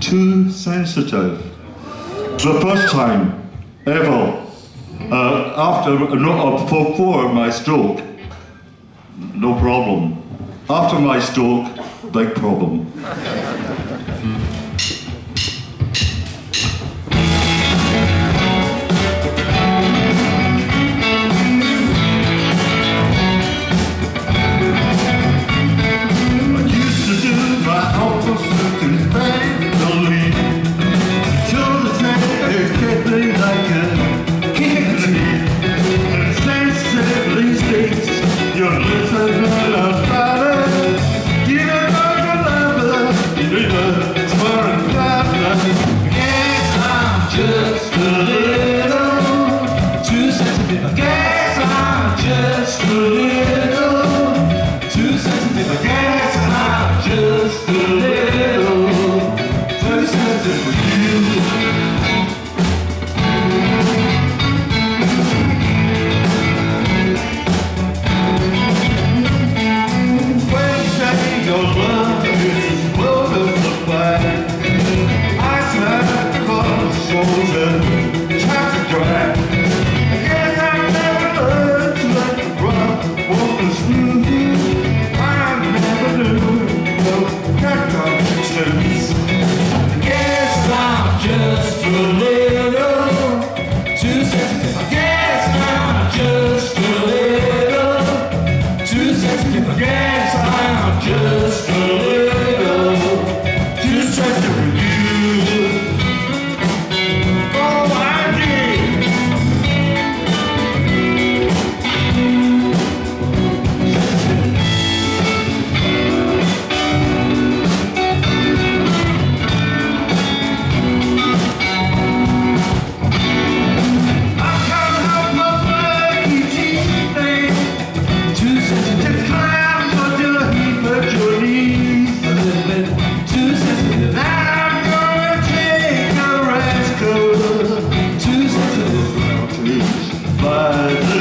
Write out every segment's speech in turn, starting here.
too sensitive. The first time ever, uh, after, no, before my stroke, no problem. After my stroke, big problem. by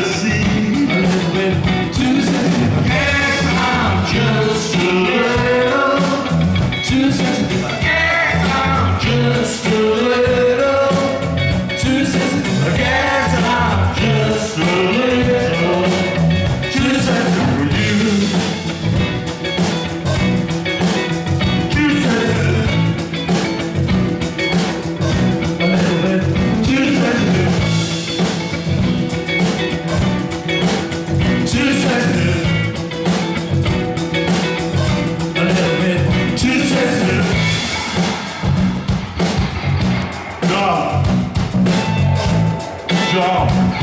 job.